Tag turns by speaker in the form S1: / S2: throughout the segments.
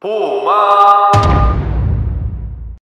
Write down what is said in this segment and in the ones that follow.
S1: 보호망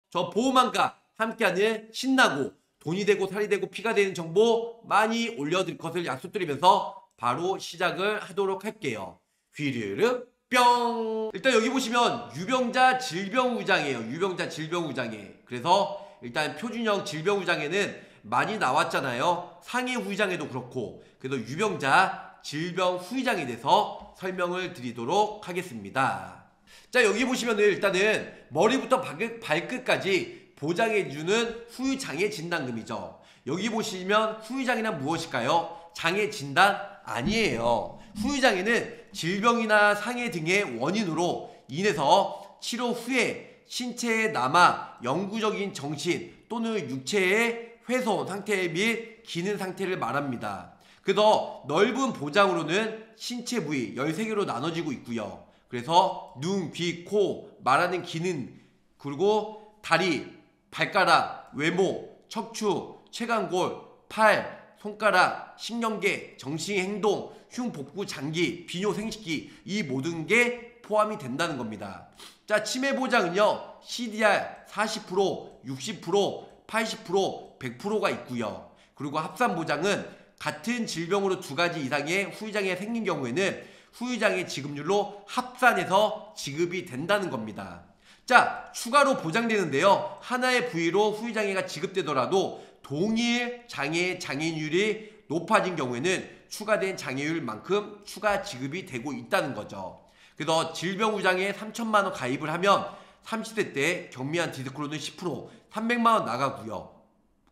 S2: 저 보호망과 함께하는 신나고 돈이 되고 살이 되고 피가 되는 정보 많이 올려드릴 것을 약속드리면서 바로 시작을 하도록 할게요. 휘르르 뿅! 일단 여기 보시면 유병자 질병우장이에요. 유병자 질병우장에. 그래서 일단 표준형 질병우장에는 많이 나왔잖아요. 상해 후의장에도 그렇고. 그래서 유병자 질병 후의장에 대해서 설명을 드리도록 하겠습니다. 자 여기 보시면은 일단은 머리부터 발끝, 발끝까지 보장해주는 후유장애 진단금이죠. 여기 보시면 후유장애는 무엇일까요? 장애 진단 아니에요. 후유장애는 질병이나 상해 등의 원인으로 인해서 치료 후에 신체에 남아 영구적인 정신 또는 육체의 훼손 상태 및 기능 상태를 말합니다. 그래서 넓은 보장으로는 신체 부위 13개로 나눠지고 있고요. 그래서 눈, 귀, 코, 말하는 기능, 그리고 다리, 발가락, 외모, 척추, 체간골, 팔, 손가락, 신경계, 정신 행동, 흉 복부 장기, 비뇨 생식기 이 모든 게 포함이 된다는 겁니다. 자, 치매 보장은요. CDR 40%, 60%, 80%, 100%가 있고요. 그리고 합산 보장은 같은 질병으로 두 가지 이상의 후유장애 생긴 경우에는 후유장애 지급률로 합산해서 지급이 된다는 겁니다. 자, 추가로 보장되는데요. 하나의 부위로 후유장애가 지급되더라도 동일 장애 장애율이 높아진 경우에는 추가된 장애율만큼 추가 지급이 되고 있다는 거죠. 그래서 질병우장에 3천만 원 가입을 하면 30세 때 경미한 디스크로는 10% 300만 원 나가고요.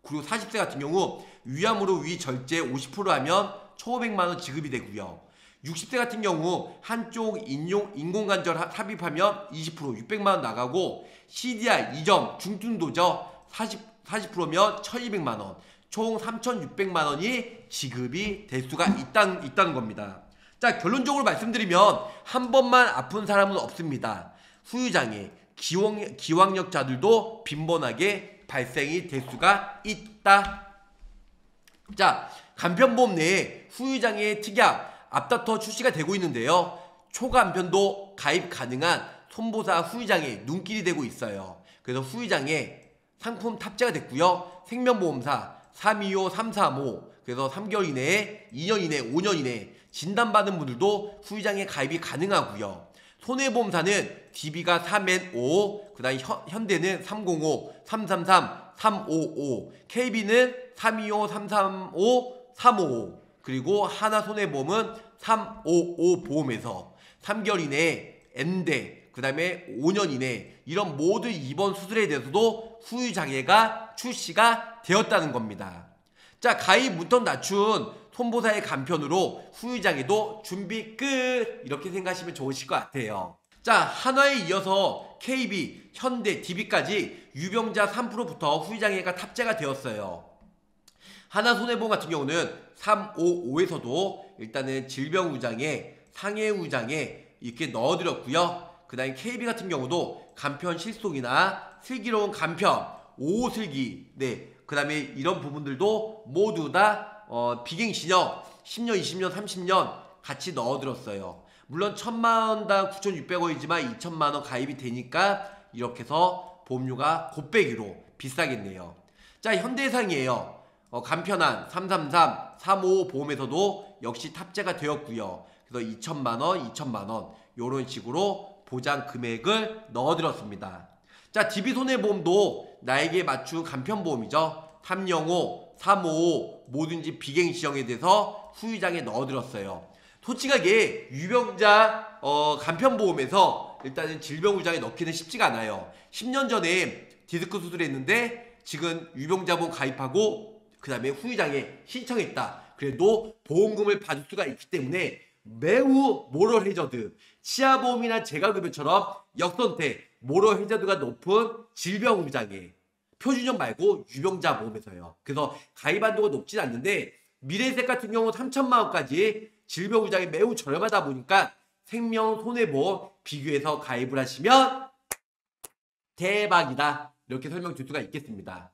S2: 그리고 40세 같은 경우 위암으로 위 절제 50% 하면 1,500만 원 지급이 되고요. 60세 같은 경우 한쪽 인용, 인공관절 삽입하면 20% 600만 원 나가고 CDR 2점 중증도죠 40, 40%면 1200만 원, 총 3600만 원이 지급이 될 수가 있다는, 있다는 겁니다. 자 결론적으로 말씀드리면 한 번만 아픈 사람은 없습니다. 후유장애, 기왕, 기왕력자들도 빈번하게 발생이 될 수가 있다. 자 간편보험 내에 후유장애 특약 앞다퉈 출시가 되고 있는데요. 초간편도 가입 가능한 손보사 후유장애 눈길이 되고 있어요. 그래서 후유장애 상품 탑재가 됐고요. 생명보험사 325, 335 그래서 3개월 이내에 2년 이내, 5년 이내 진단받은 분들도 후유장애 가입이 가능하고요. 손해보험사는 DB가 3N5, 그 다음에 현대는 305, 333, 355, KB는 325, 335, 355 그리고 하나손해보험은 355 보험에서 3개월 이내에 N대 그 다음에 5년 이내 이런 모든 입원 수술에 대해서도 후유장애가 출시가 되었다는 겁니다. 자 가입 문턱 낮춘 손보사의 간편으로 후유장애도 준비 끝 이렇게 생각하시면 좋으실 것 같아요. 자 한화에 이어서 KB, 현대, DB까지 유병자 3%부터 후유장애가 탑재가 되었어요. 하나손해보험 같은 경우는 355에서도 일단은 질병우장에 상해우장에 이렇게 넣어드렸고요. 그 다음에 KB 같은 경우도 간편 실속이나 슬기로운 간편, 오슬기, 네. 그 다음에 이런 부분들도 모두 다 어, 비갱신형 10년, 20년, 30년 같이 넣어들었어요. 물론 1000만원당 9,600원이지만 2천만원 가입이 되니까 이렇게 해서 보험료가 곱빼기로 비싸겠네요. 자, 현대상이에요. 어, 간편한 333, 355 보험에서도 역시 탑재가 되었고요. 그래서 2천만 원, 2천만 원 이런 식으로 보장 금액을 넣어드렸습니다. 자, DB손해보험도 나에게 맞춘 간편 보험이죠. 305, 355 뭐든지 비갱 시형에 대해서 후유장에 넣어드렸어요. 솔직하게 유병자 어, 간편 보험에서 일단은 질병후장에 넣기는 쉽지가 않아요. 10년 전에 디스크 수술했는데 지금 유병자 보험 가입하고 그 다음에 후유장에 신청했다. 그래도 보험금을 받을 수가 있기 때문에 매우 모럴 해저드, 치아보험이나 재가급여처럼 역선택, 모럴 해저드가 높은 질병후장애 표준형 말고 유병자 보험에서요. 그래서 가입 한도가 높진 않는데 미래색 같은 경우 3천만 원까지 질병후장이 매우 저렴하다 보니까 생명 손해보험 비교해서 가입을 하시면 대박이다. 이렇게 설명 드릴 수가 있겠습니다.